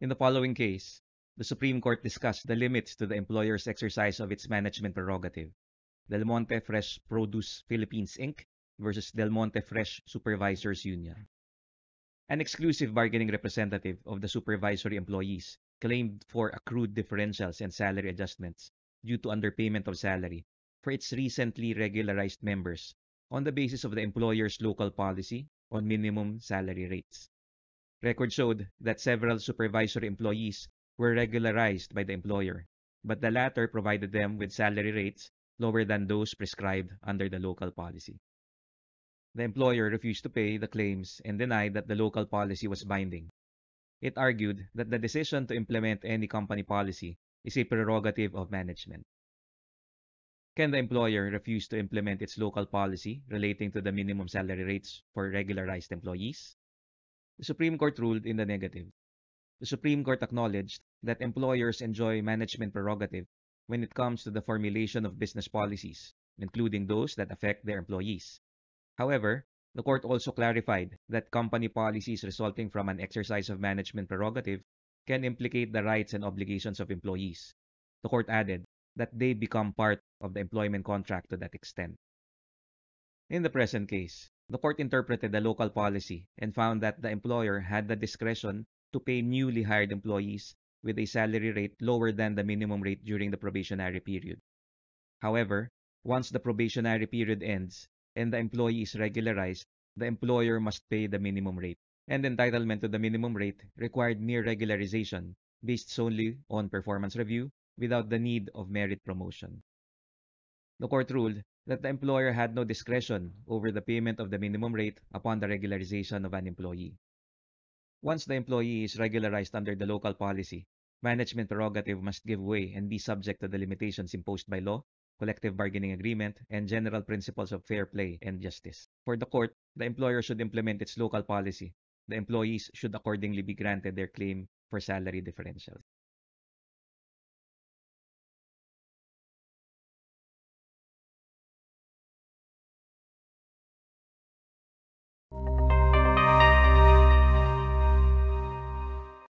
In the following case, the Supreme Court discussed the limits to the employer's exercise of its management prerogative. Del Monte Fresh Produce Philippines Inc. versus Del Monte Fresh Supervisors Union. An exclusive bargaining representative of the supervisory employees claimed for accrued differentials and salary adjustments due to underpayment of salary for its recently regularized members on the basis of the employer's local policy on minimum salary rates. Record showed that several supervisory employees were regularized by the employer, but the latter provided them with salary rates lower than those prescribed under the local policy. The employer refused to pay the claims and denied that the local policy was binding. It argued that the decision to implement any company policy is a prerogative of management. Can the employer refuse to implement its local policy relating to the minimum salary rates for regularized employees? The Supreme Court ruled in the negative. The Supreme Court acknowledged that employers enjoy management prerogative when it comes to the formulation of business policies, including those that affect their employees. However, the court also clarified that company policies resulting from an exercise of management prerogative can implicate the rights and obligations of employees. The court added that they become part of the employment contract to that extent. In the present case, the court interpreted the local policy and found that the employer had the discretion to pay newly hired employees with a salary rate lower than the minimum rate during the probationary period. However, once the probationary period ends, and the employee is regularized, the employer must pay the minimum rate. And entitlement to the minimum rate required mere regularization based solely on performance review without the need of merit promotion. The court ruled that the employer had no discretion over the payment of the minimum rate upon the regularization of an employee. Once the employee is regularized under the local policy, management prerogative must give way and be subject to the limitations imposed by law collective bargaining agreement, and general principles of fair play and justice. For the court, the employer should implement its local policy. The employees should accordingly be granted their claim for salary differentials.